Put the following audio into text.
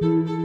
Música